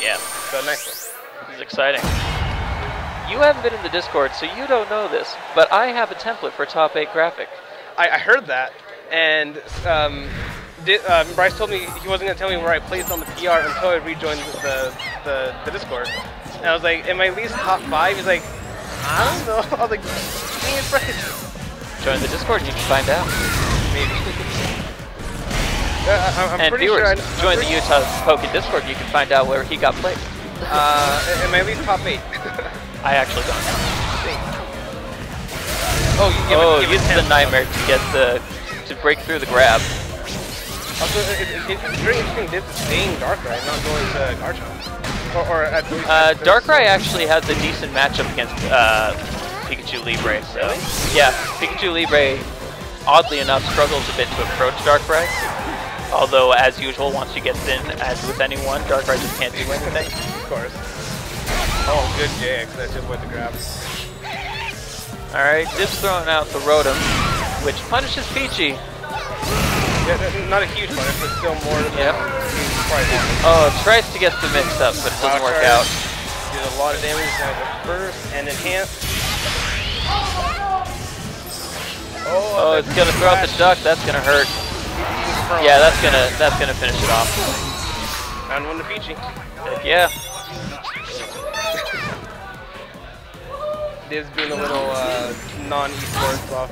Yeah, So nice one. this is exciting. You haven't been in the Discord, so you don't know this, but I have a template for top 8 graphic. I, I heard that, and um, di uh, Bryce told me he wasn't gonna tell me where I placed on the PR until I rejoined the, the, the Discord. And I was like, am I at least top five? He's like, I don't know. I was like, dang it, Bryce. Join the Discord and you can find out. Maybe. Yeah, I, I'm and pretty viewers, sure. I, I'm join the pretty- Utah Poké Discord you can find out where he got placed. Uh, am I at least top eight? I actually don't know. oh, you give oh, it, give use it the nightmare to get the to break through the grab. Also, it, it, it, it's very interesting Dibz staying Darkrai, not going to Garchomp. Or, or at least Uh, Darkrai actually has a decent matchup against uh, Pikachu Libre. So Really? yeah, Pikachu Libre, oddly enough, struggles a bit to approach Darkrai. Although, as usual, once you get in, as with anyone, Dark Darkrai just can't do anything. Of course. Oh, good JX. That should avoid the grab. All right, Dibz throwing out the Rotom, which punishes Peachy. Yeah, not a huge punish, but still more than Yep. probably. Oh, tries to get the mix up, but it doesn't work out. Did a lot of damage. Now the burst and enhance. Oh, Oh, it's gonna throw out the duck. That's gonna hurt. Yeah, that's gonna that's gonna finish it off. Round one to Peachy. Heck yeah. Dibz being a little uh, non-esports off,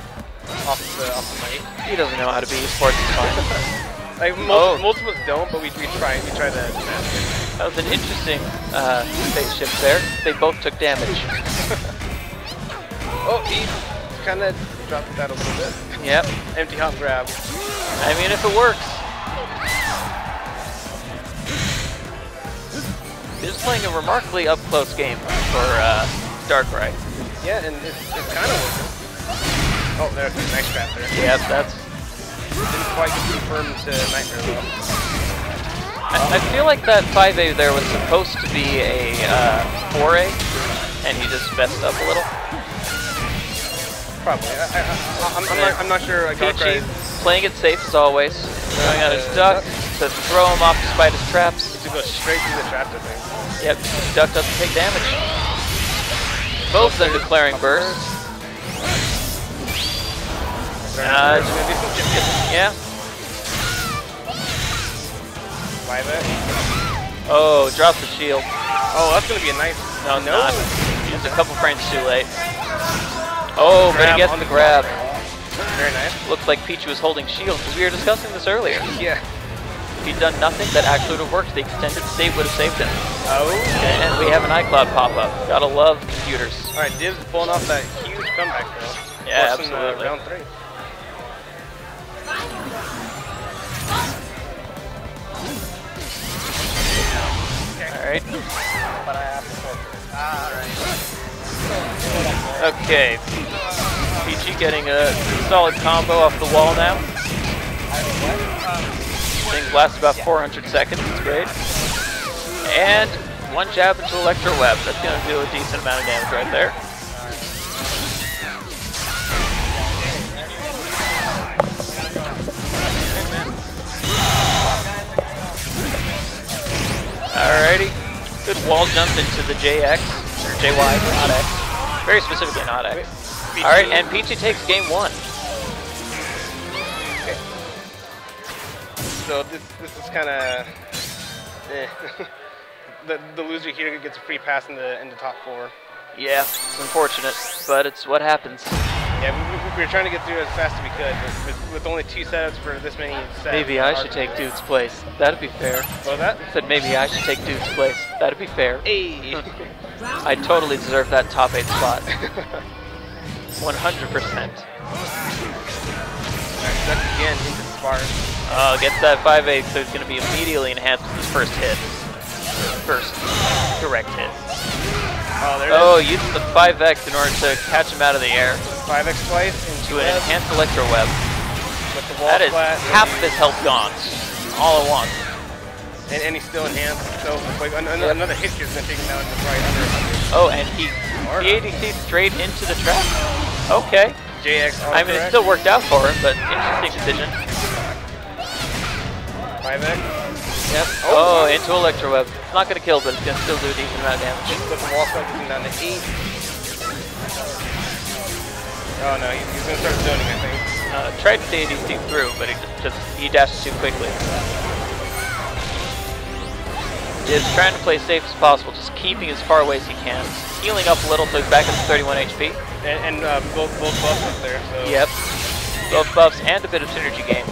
off the off the mic. He doesn't know how to be esports. It's fine. Like most, Oh. most of us don't, but we, we try we try to master. That was an interesting uh, spaceship there. They both took damage. Oh, he kind of dropped that a little bit. Yep. Empty hop grab. I mean, if it works. This is playing a remarkably up-close game for uh, Darkrai. Yeah, and it's, it's kind of working. Oh, there's a nice trap there. Yep, that's. Didn't quite confirm to Nightmare though. I, I feel like that 5A there was supposed to be a uh, 4A, and he just messed up a little. Probably. I, I, I, I'm, I'm, not, I'm not sure. Like, Peachy playing it safe as always. Throwing out his duck to throw him off despite his traps. to go straight through the trap, I think. Yep, duck doesn't take damage. Both of them declaring burst. Uh, There's gonna be some chip. Yeah. Oh, drop the shield. Oh, that's gonna be a nice. No, no. Just a couple frames too late. Oh, but he Grab gets the grab. Very nice. Looks like Peach was holding shield because we were discussing this earlier. Yeah. If he'd done nothing, that actually would have worked. The extended save would have saved him. Oh. And we have an iCloud pop up. Gotta love computers. All right, Dibz pulling off that huge comeback though. Yeah, Forcing, absolutely. Uh, round three. Alright. But I have to focus. Alright. Okay. Peachy getting a solid combo off the wall now. Thing lasts about 400 seconds. It's great. And one jab into Electro Web. That's going to do a decent amount of damage right there. Alrighty. Good wall jump into the JX, JY, not X. Very specifically not X. Alright, and Peachy takes game one. So this this is kind of. Eh. the the loser here gets a free pass in the in the top four. Yeah, it's unfortunate, but it's what happens. Yeah, we, we, we were trying to get through as fast as we could, with, with only two setups for this many sets. Maybe I should take Dude's place. That'd be fair. What that? Said maybe I should take Dude's place. That'd be fair. Hey. I totally deserve that top 8 spot. 100%. Alright, duck again into Spark. Oh, gets that 5-8, so he's going to be immediately enhanced with his first hit. First direct hit. Oh, there Oh, used the 5X in order to catch him out of the air 5x twice into an enhanced Electro Web. with the wall That is flat. half of his health gone. All at once. And, and he's still enhanced. So like an, an- another hit is gonna take him down to right under Oh, and he, he ADC straight into the trap. Okay. JX. I mean, it still worked out for him, but interesting decision. 5x. Yep. Oh, Oh, into Electro Web. It's not going to kill, but it's going to still do a decent amount of damage. With the wall down to eight. Oh no, he's, gonna start zoning, I think. Uh, tried to deity steam through, but he just he dashes too quickly. Is trying to play safe as possible, just keeping as far away as he can. Healing up a little, so he's back at 31 HP. And, and uh, both both buffs up there. So. Yep. Both buffs and a bit of synergy gain.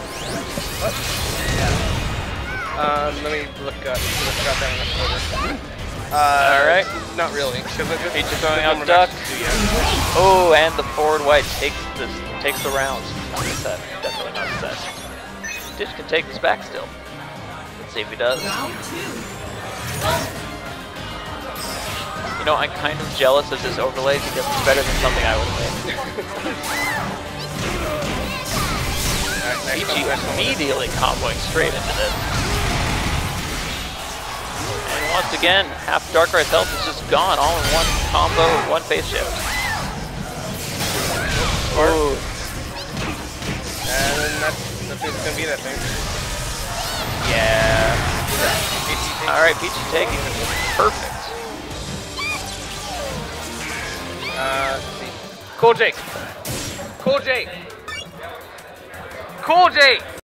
Um, let me look up. I forgot that in the order. Uh, All right. Not really, because Peach is throwing out duck. Oh, and the forward white takes this takes the rounds. Not the set. Definitely not the set. Dibz can take this back still. Let's see if he does. You know, I'm kind of jealous of this overlay because it's better than something I would have made. Peachy one, immediately comboing straight into this. And once again, half Darkrai's health is just gone, all in one combo, one phase shift. Ooh. And that's, that's gonna be that thing. Yeah. Alright, Peachy taking it. Perfect. Uh, see. Cool Jake. Cool Jake. Cool Jake.